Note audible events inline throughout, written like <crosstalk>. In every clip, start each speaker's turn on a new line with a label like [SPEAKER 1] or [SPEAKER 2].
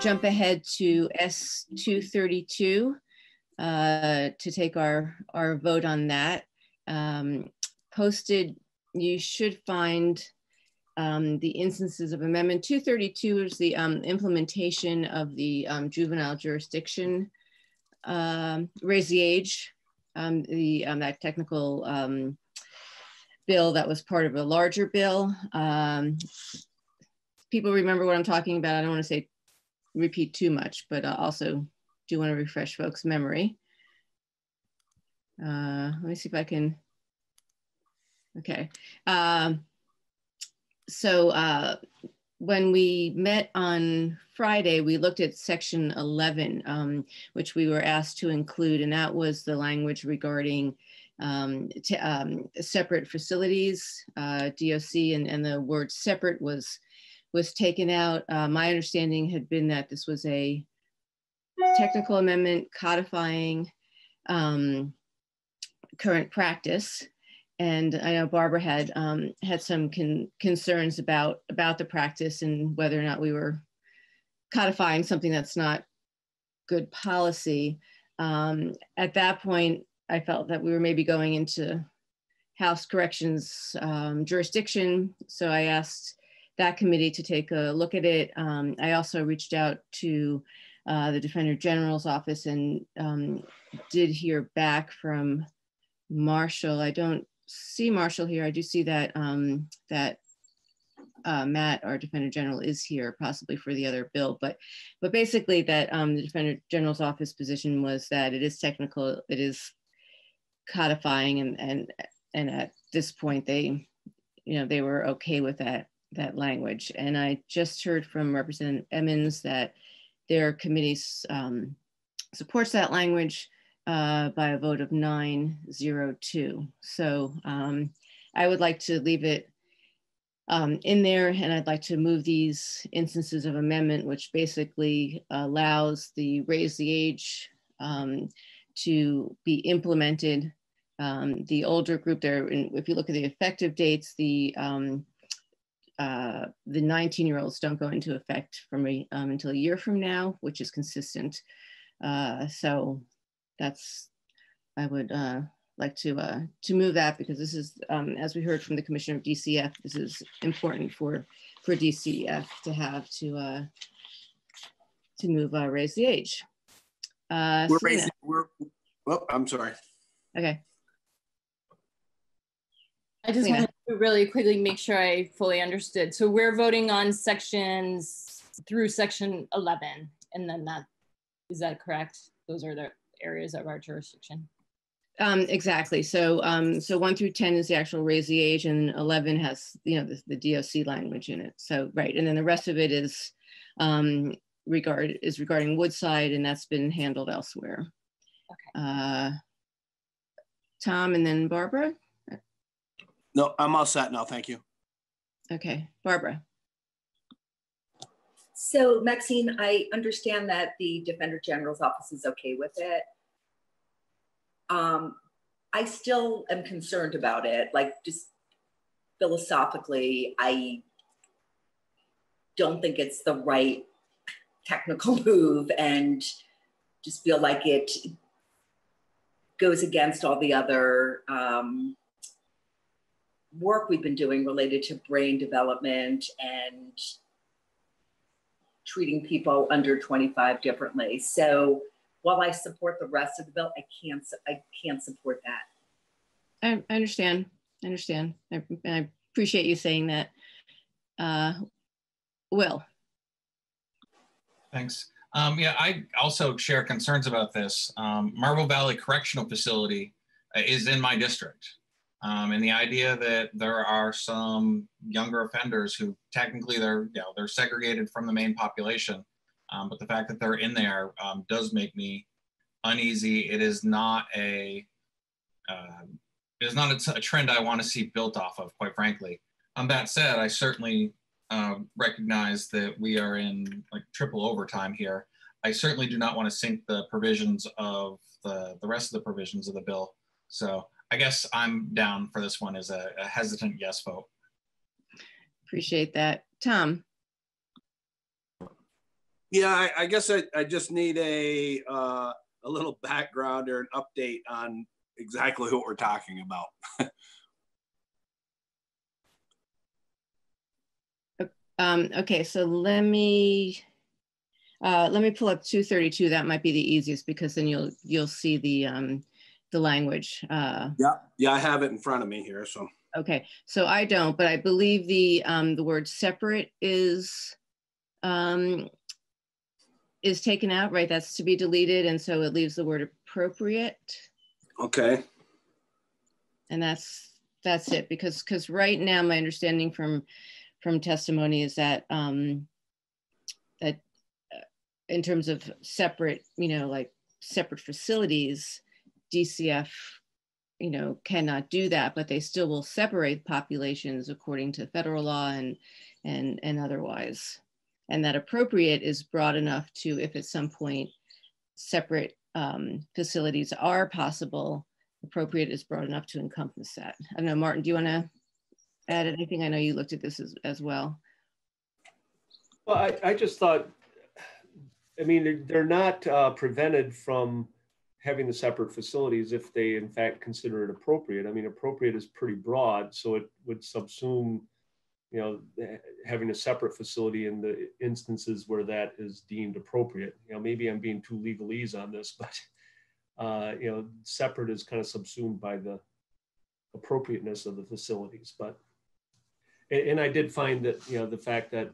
[SPEAKER 1] jump ahead to S232 uh, to take our, our vote on that. Um, posted, you should find um, the instances of Amendment 232 is the um, implementation of the um, juvenile jurisdiction, um, raise the age, um, the that technical bill that was part of a larger bill. people remember what I'm talking about. I don't want to say repeat too much, but I also do want to refresh folks' memory. Uh, let me see if I can. Okay. Um, so uh, when we met on Friday, we looked at section 11, um, which we were asked to include, and that was the language regarding um, um, separate facilities, uh, DOC, and, and the word separate was, was taken out. Uh, my understanding had been that this was a technical amendment codifying um, current practice and I know Barbara had um, had some con concerns about about the practice and whether or not we were codifying something that's not good policy. Um, at that point, I felt that we were maybe going into House Corrections um, jurisdiction, so I asked that committee to take a look at it. Um, I also reached out to uh, the Defender General's office and um, did hear back from Marshall. I don't see Marshall here. I do see that um, that uh, Matt, our Defender General, is here, possibly for the other bill. But but basically, that um, the Defender General's office position was that it is technical, it is codifying, and and and at this point, they you know they were okay with that that language. And I just heard from Representative Emmons that their committee um, supports that language uh, by a vote of 902. So um, I would like to leave it um, in there and I'd like to move these instances of amendment, which basically allows the raise the age um, to be implemented. Um, the older group there, if you look at the effective dates, the um, uh, the 19 year olds don't go into effect from a, um, until a year from now, which is consistent. Uh, so that's, I would uh, like to uh, to move that because this is, um, as we heard from the Commissioner of DCF, this is important for for DCF to have to uh, to move uh, raise the age.
[SPEAKER 2] Uh, we're raising. We're. Well, I'm sorry.
[SPEAKER 1] Okay.
[SPEAKER 3] I just wanted to really quickly make sure I fully understood. So we're voting on sections through section 11, and then that is that correct? Those are the areas of our jurisdiction.
[SPEAKER 1] Um, exactly. So, um, so one through 10 is the actual raise the age and 11 has, you know, the, the DOC language in it. So, right. And then the rest of it is, um, regard is regarding Woodside and that's been handled elsewhere.
[SPEAKER 3] Okay.
[SPEAKER 1] Uh, Tom and then Barbara.
[SPEAKER 2] No, I'm all set now. Thank you.
[SPEAKER 1] Okay. Barbara.
[SPEAKER 4] So Maxine, I understand that the Defender General's office is okay with it. Um, I still am concerned about it. Like just philosophically, I don't think it's the right technical <laughs> move and just feel like it goes against all the other um, work we've been doing related to brain development and treating people under 25 differently. So while I support the rest of the bill, I can't I can't support that.
[SPEAKER 1] I, I understand. I understand. I, I, appreciate you saying that. Uh, Will.
[SPEAKER 5] Thanks. Um, yeah, I also share concerns about this. Um, Marble Valley Correctional Facility uh, is in my district. Um, and the idea that there are some younger offenders who technically they're you know they're segregated from the main population, um, but the fact that they're in there um, does make me uneasy. It is not a uh, it is not a, trend I want to see built off of, quite frankly. Um, that said, I certainly uh, recognize that we are in like triple overtime here. I certainly do not want to sink the provisions of the the rest of the provisions of the bill. So I guess I'm down for this one as a, a hesitant yes vote.
[SPEAKER 1] Appreciate that. Tom.
[SPEAKER 2] Yeah, I, I guess I, I just need a uh, a little background or an update on exactly what we're talking about. <laughs>
[SPEAKER 1] um, okay, so let me uh, let me pull up 232. That might be the easiest because then you'll you'll see the um, the language. Uh,
[SPEAKER 2] yeah, yeah, I have it in front of me here. So
[SPEAKER 1] okay, so I don't, but I believe the um, the word separate is um, is taken out, right? That's to be deleted, and so it leaves the word appropriate.
[SPEAKER 2] Okay.
[SPEAKER 1] And that's that's it because because right now my understanding from from testimony is that um, that uh, in terms of separate, you know, like separate facilities, DCF, you know, cannot do that, but they still will separate populations according to federal law and and and otherwise. And that appropriate is broad enough to, if at some point separate um, facilities are possible, appropriate is broad enough to encompass that. I don't know, Martin, do you want to add anything? I know you looked at this as, as well.
[SPEAKER 6] Well, I, I just thought, I mean, they're, they're not uh, prevented from having the separate facilities if they in fact consider it appropriate. I mean, appropriate is pretty broad, so it would subsume, you know, having a separate facility in the instances where that is deemed appropriate. You know, maybe I'm being too legalese on this, <laughs> but uh, you know, separate is kind of subsumed by the appropriateness of the facilities. But and, and I did find that you know the fact that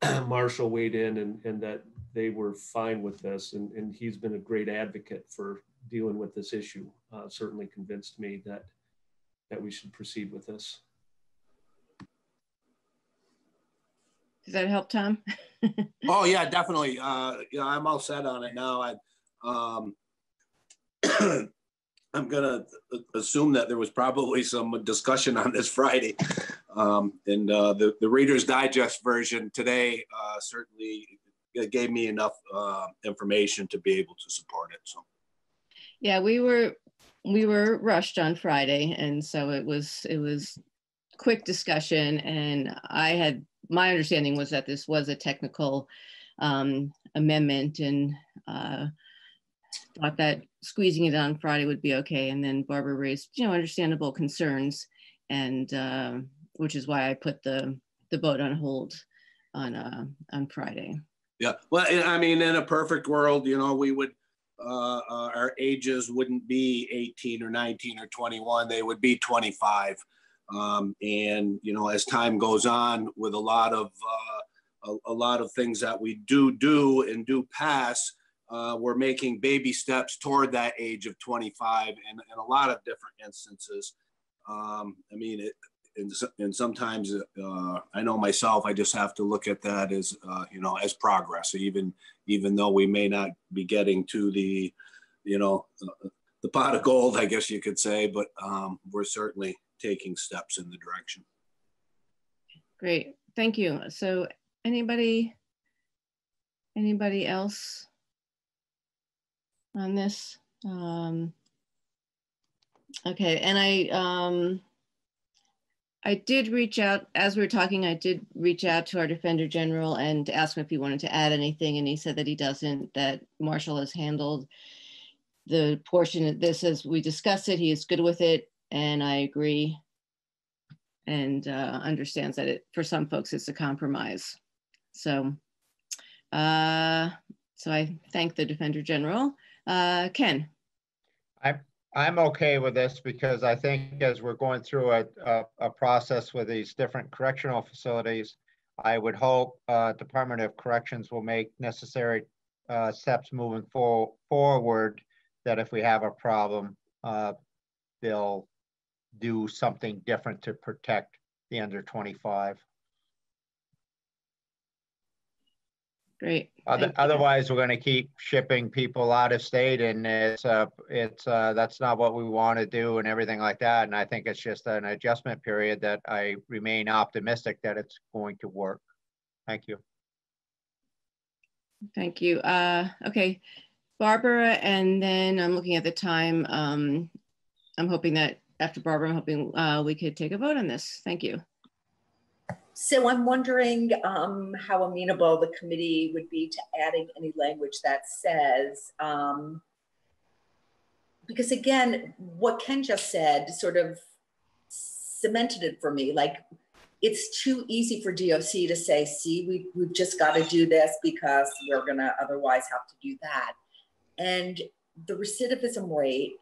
[SPEAKER 6] <clears throat> Marshall weighed in and, and that they were fine with this, and, and he's been a great advocate for dealing with this issue. Uh, certainly convinced me that that we should proceed with this.
[SPEAKER 1] Does that help, Tom? <laughs>
[SPEAKER 2] oh yeah, definitely. Uh, you know, I'm all set on it now. I, um, <clears throat> I'm gonna assume that there was probably some discussion on this Friday, um, and uh, the the Reader's Digest version today uh, certainly gave me enough uh, information to be able to support it. So,
[SPEAKER 1] yeah, we were we were rushed on Friday, and so it was it was quick discussion, and I had my understanding was that this was a technical um, amendment, and uh, thought that squeezing it on Friday would be okay. And then Barbara raised, you know, understandable concerns, and uh, which is why I put the the vote on hold on uh, on Friday.
[SPEAKER 2] Yeah, well, I mean, in a perfect world, you know, we would uh, uh, our ages wouldn't be 18 or 19 or 21; they would be 25. Um, and you know, as time goes on, with a lot of uh, a, a lot of things that we do do and do pass uh, we're making baby steps toward that age of 25 in, in a lot of different instances. Um, I mean, it, and, and sometimes uh, I know myself, I just have to look at that as, uh, you know, as progress, even, even though we may not be getting to the, you know, uh, the pot of gold, I guess you could say, but um, we're certainly taking steps in the direction.
[SPEAKER 1] Great, thank you. So anybody, anybody else? on this. Um, okay, and I um, I did reach out as we were talking. I did reach out to our Defender General and ask him if he wanted to add anything, and he said that he doesn't. That Marshall has handled the portion of this as we discussed it. He is good with it, and I agree, and uh, understands that it for some folks it's a compromise. So, uh, so I thank the Defender General. Uh, Ken.
[SPEAKER 7] I'm, I'm okay with this because I think as we're going through a, a, a process with these different correctional facilities, I would hope uh, Department of Corrections will make necessary uh, steps moving for, forward that if we have a problem, uh, they'll do something different to protect the under 25.
[SPEAKER 1] Great.
[SPEAKER 7] Other, otherwise, we're going to keep shipping people out of state, and it's uh, it's uh, that's not what we want to do, and everything like that. And I think it's just an adjustment period that I remain optimistic that it's going to work. Thank you.
[SPEAKER 1] Thank you. Uh, okay, Barbara, and then I'm looking at the time. Um, I'm hoping that after Barbara, I'm hoping uh, we could take a vote on this. Thank you.
[SPEAKER 4] So I'm wondering um, how amenable the committee would be to adding any language that says, um, because again, what Ken just said sort of cemented it for me. Like, it's too easy for DOC to say, see, we, we've just got to do this because we're going to otherwise have to do that. And the recidivism rate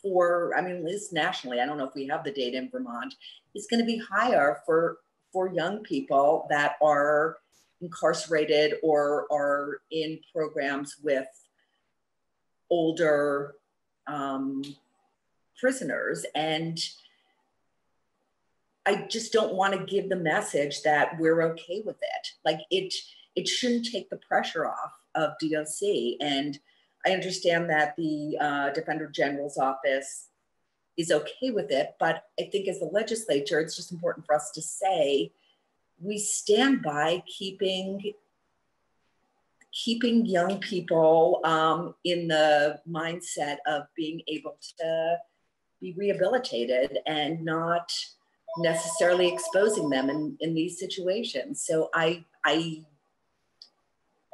[SPEAKER 4] for, I mean, at least nationally, I don't know if we have the data in Vermont, is going to be higher for for young people that are incarcerated or are in programs with older um, prisoners. And I just don't want to give the message that we're okay with it. Like it, it shouldn't take the pressure off of DOC. And I understand that the uh, Defender General's office is okay with it. But I think as the legislature, it's just important for us to say we stand by keeping keeping young people um, in the mindset of being able to be rehabilitated and not necessarily exposing them in, in these situations. So I, I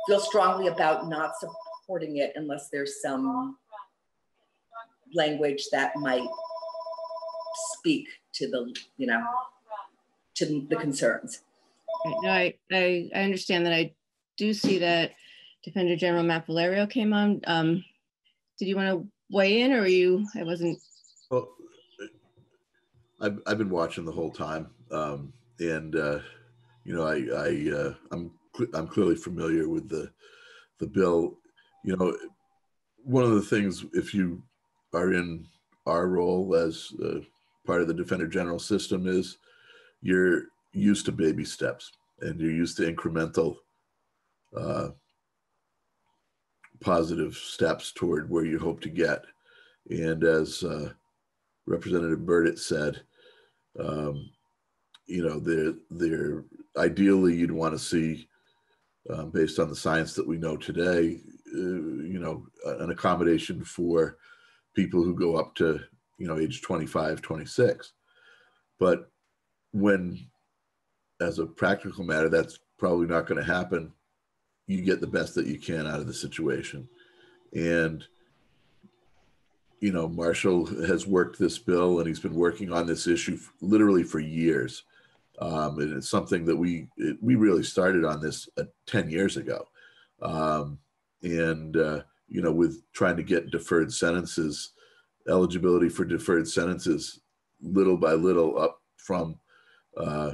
[SPEAKER 4] feel strongly about not supporting it unless there's some language that might speak to the, you know, to the concerns.
[SPEAKER 1] No, I, I, I understand that. I do see that Defender General Matt Valerio came on. Um, did you want to weigh in or are you, I wasn't.
[SPEAKER 8] Well, I've, I've been watching the whole time. Um, and, uh, you know, I, I, uh, I'm, I'm clearly familiar with the, the bill. You know, one of the things, if you are in our role as uh, part of the Defender General system is you're used to baby steps and you're used to incremental uh, positive steps toward where you hope to get. And as uh, Representative Burditt said, um, you know, they're, they're ideally you'd want to see, um, based on the science that we know today, uh, you know, an accommodation for people who go up to you know, age 25, 26. But when, as a practical matter, that's probably not going to happen, you get the best that you can out of the situation. And, you know, Marshall has worked this bill and he's been working on this issue literally for years. Um, and it's something that we it, we really started on this uh, 10 years ago. Um, and, uh, you know, with trying to get deferred sentences eligibility for deferred sentences little by little up from, uh,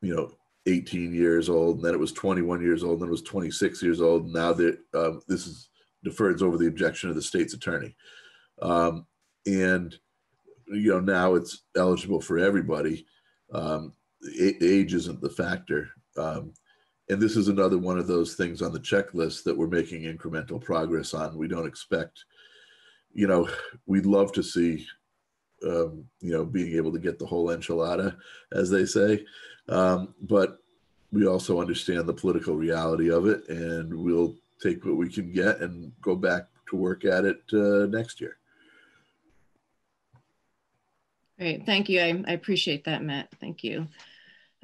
[SPEAKER 8] you know, 18 years old, and then it was 21 years old, and then it was 26 years old. And now that uh, this is deferred over the objection of the state's attorney, um, and you know now it's eligible for everybody. Um, age isn't the factor, um, and this is another one of those things on the checklist that we're making incremental progress on. We don't expect you know, we'd love to see, um, you know, being able to get the whole enchilada, as they say. Um, but we also understand the political reality of it, and we'll take what we can get and go back to work at it uh, next year.
[SPEAKER 1] Great, thank you. I, I, appreciate that, Matt. Thank you.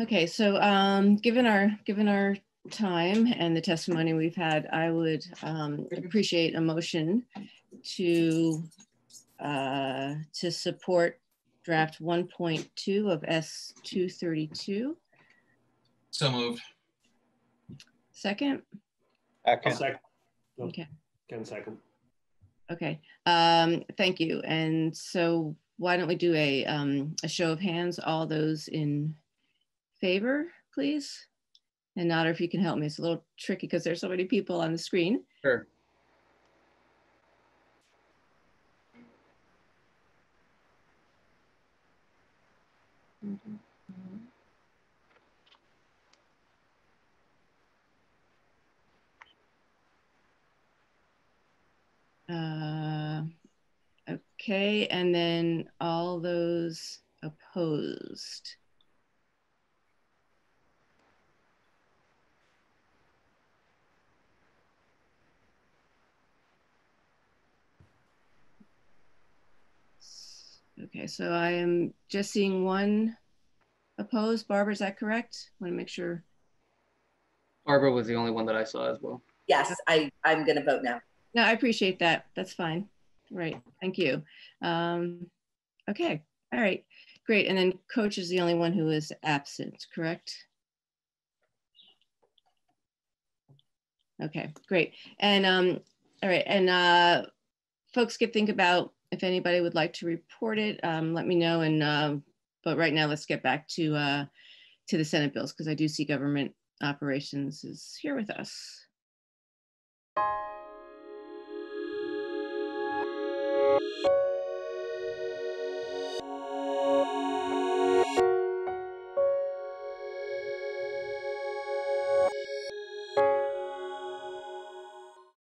[SPEAKER 1] Okay, so um, given our given our time and the testimony we've had, I would um, appreciate a motion to uh, to support draft 1.2 of S232.
[SPEAKER 5] So moved.
[SPEAKER 1] Second?
[SPEAKER 6] Second. second.
[SPEAKER 1] Okay.
[SPEAKER 6] Ten second.
[SPEAKER 1] Okay. Um, thank you. And so why don't we do a, um, a show of hands, all those in favor, please? And Nader, if you can help me, it's a little tricky because there's so many people on the screen.
[SPEAKER 5] Sure.
[SPEAKER 1] Uh, okay, and then all those opposed. Okay, so I am just seeing one opposed. Barbara, is that correct? Want to make sure.
[SPEAKER 9] Barbara was the only one that I saw as well.
[SPEAKER 4] Yes, I, I'm gonna vote now.
[SPEAKER 1] No, I appreciate that. That's fine. Right, thank you. Um, okay, all right, great. And then coach is the only one who is absent, correct? Okay, great. And um, all right, and uh, folks could think about if anybody would like to report it, um, let me know. And uh, but right now, let's get back to uh, to the Senate bills because I do see government operations is here with us.